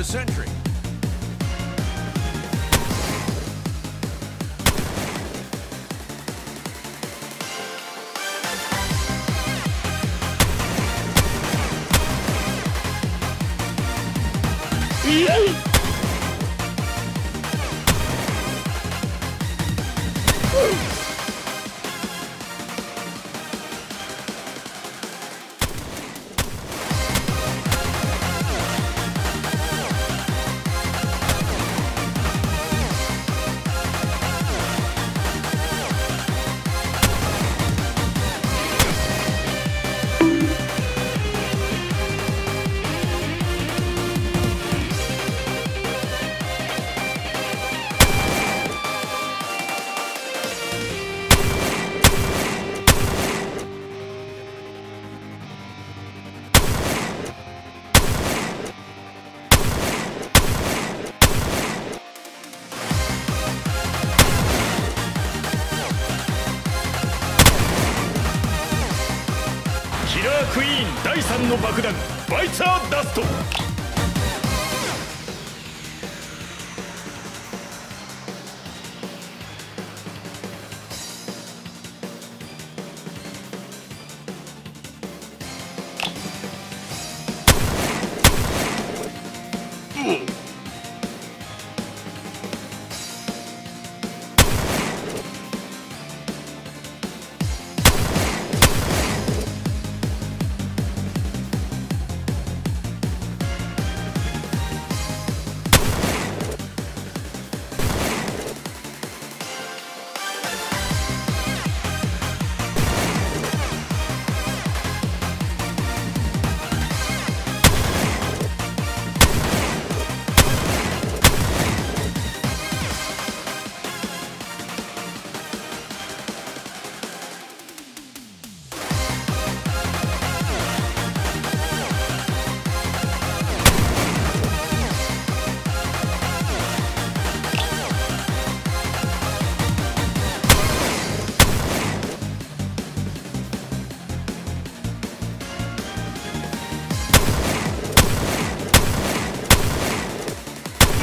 a sentry. キラークイーン第3の爆弾バイチャーダスト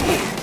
Hey!